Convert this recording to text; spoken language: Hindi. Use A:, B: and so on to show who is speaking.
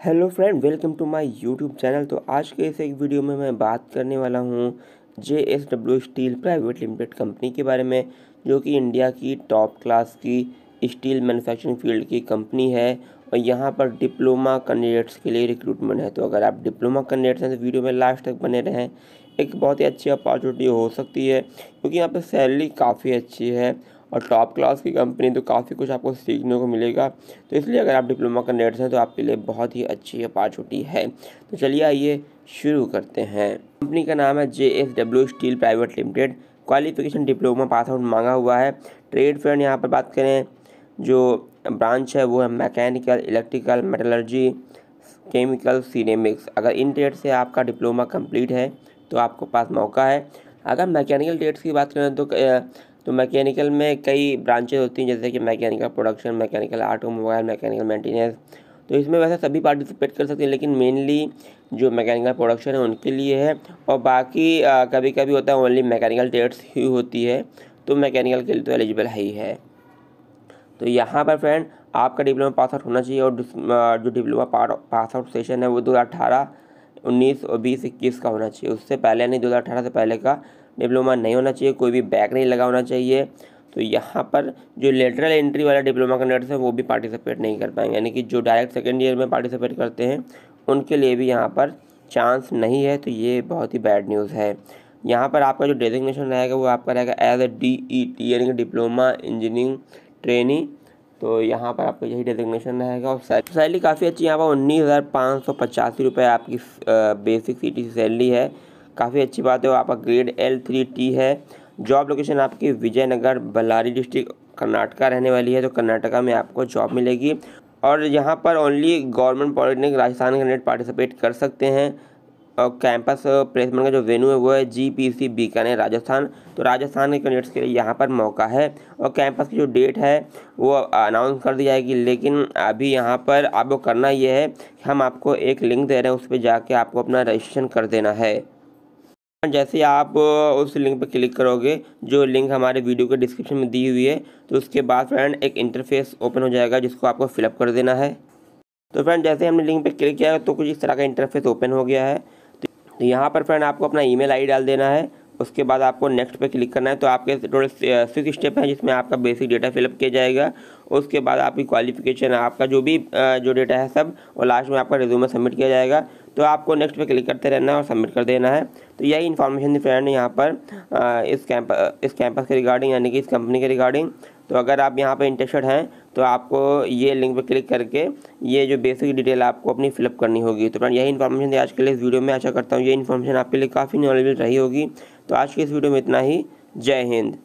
A: Hello friend, welcome to my YouTube channel. तो आज के इस एक वीडियो में मैं बात करने वाला हूँ J S W steel private limited company के बारे में, जो कि इंडिया की टॉप क्लास की स्टील मैन्युफैक्चरिंग फ़ील्ड की कंपनी है और यहाँ पर डिप्लोमा कैंडिडेट्स के लिए रिक्रूटमेंट है। तो अगर आप डिप्लोमा कैंडिडेट्स हैं तो वीडियो में लास्ट तक बने रहें। एक बहुत ही अच्छी अपॉर्चुनिटी हो सकती है, क्योंकि यहाँ पर सैलरी काफ़ी अच्छी है और टॉप क्लास की कंपनी तो काफ़ी कुछ आपको सीखने को मिलेगा। तो इसलिए अगर आप डिप्लोमा कैंडिडेट्स हैं तो आपके लिए बहुत ही अच्छी अपॉर्चुनिटी है। तो चलिए आइए शुरू करते हैं। कंपनी का नाम है J S W steel private limited qualification diploma pass out मांगा हुआ है। ट्रेड फ्रेंड यहाँ पर बात करें, जो ब्रांच है, वो है mechanical electrical metallurgy chemical ceramics अगर इन ट्रेड से आपका डिप्लोमा कंप्लीट है तो आपको पास मौका है। अगर मैकेनिकल ट्रेड्स की बात करें तो तो मैकेनिकल में कई ब्रांचेज होती हैं जैसे कि mechanical production mechanical automobile mechanical maintenance. तो इसमें वैसे सभी पार्टिसिपेट कर सकते हैं लेकिन मेनली जो मैकेनिकल प्रोडक्शन है उनके लिए है। और बाकी आ, कभी कभी होता है ओनली मैकेनिकल ट्रेड्स ही होती है तो मैकेनिकल के लिए तो एलिजिबल है ही है। तो यहाँ पर फ्रेंड आपका डिप्लोमा पास आउट होना चाहिए और जो डिप्लोमा पास आउट सेशन है वो दो हज़ार अठारह उन्नीस और बीस इक्कीस का होना चाहिए। उससे पहले नहीं दो हज़ार अठारह से पहले का डिप्लोमा नहीं होना चाहिए, कोई भी बैक नहीं लगा होना चाहिए। तो यहाँ पर जो लेटरल एंट्री वाला डिप्लोमा कैंडिडेट्स हैं, वो भी पार्टिसिपेट नहीं कर पाएँगे। यानी कि जो डायरेक्ट सेकेंड ईयर में पार्टिसिपेट करते हैं, उनके लिए भी यहाँ पर चांस नहीं है। तो ये बहुत ही बैड न्यूज़ है। यहाँ पर आपका जो डेजिग्नेशन रहेगा, वो आपका रहेगा as a D E T यानी कि डिप्लोमा इंजीनियरिंग ट्रेनिंग तो यहाँ पर आपका यही डेजिग्नेशन रहेगा। और सैलरी काफ़ी अच्छी यहाँ पर उन्नीस हज़ार पाँच सौ पचासी रुपये आपकी बेसिक सी टी सैलरी है। काफ़ी अच्छी बात है। आपका ग्रेड एल थ्री टी है। जॉब लोकेशन आपकी विजयनगर, बल्लारी डिस्ट्रिक्ट, कर्नाटका रहने वाली है तो कर्नाटका में आपको जॉब मिलेगी। और यहाँ पर ओनली गवर्नमेंट पॉलिटेक्निक, राजस्थान के कैंडिडेट पार्टिसिपेट कर सकते हैं। और कैंपस प्लेसमेंट का जो वेन्यू है, वो है G P C Bikaner, Rajasthan. तो राजस्थान के कैंडिडेट्स के लिए यहाँ पर मौका है। और कैंपस की जो डेट है, वो अनाउंस कर दी जाएगी। लेकिन अभी यहाँ पर आपको करना ये है हम आपको एक लिंक दे रहे हैं, उस पर जाके आपको अपना रजिस्ट्रेशन कर देना है। जैसे आप उस लिंक पर क्लिक करोगे, जो लिंक हमारे वीडियो के डिस्क्रिप्शन में दी हुई है तो उसके बाद फ्रेंड एक इंटरफेस ओपन हो जाएगा, जिसको आपको फिलअप कर देना है। तो फ्रेंड, जैसे हमने लिंक पर क्लिक किया तो कुछ इस तरह का इंटरफेस ओपन हो गया है। तो यहाँ पर फ्रेंड, आपको अपना ईमेल आईडी डाल देना है। उसके बाद आपको नेक्स्ट पे क्लिक करना है तो आपके टोटल सिक्स स्टेप हैं, जिसमें आपका बेसिक डेटा फिलअप किया जाएगा। उसके बाद आपकी क्वालिफिकेशन आपका जो भी जो डेटा है सब और लास्ट में आपका रिज्यूमे सबमिट किया जाएगा। तो आपको नेक्स्ट पे क्लिक करते रहना है और सबमिट कर देना है। तो यही इन्फॉर्मेशन थी फ्रेंड यहाँ पर इस कैंप इस कैंपस के रिगार्डिंग यानी कि इस कंपनी के रिगार्डिंग तो अगर आप यहाँ पर इंटरेस्टेड हैं तो आपको ये लिंक पर क्लिक करके ये जो बेसिक डिटेल आपको अपनी फिलअप करनी होगी। तो फ्रेंड यही इन्फॉर्मेशन थी आज के लिए इस वीडियो में। आशा करता हूँ ये इन्फॉर्मेशन आपके लिए काफ़ी नॉलेजेबल रही होगी। तो आज की इस वीडियो में इतना ही। जय हिंद।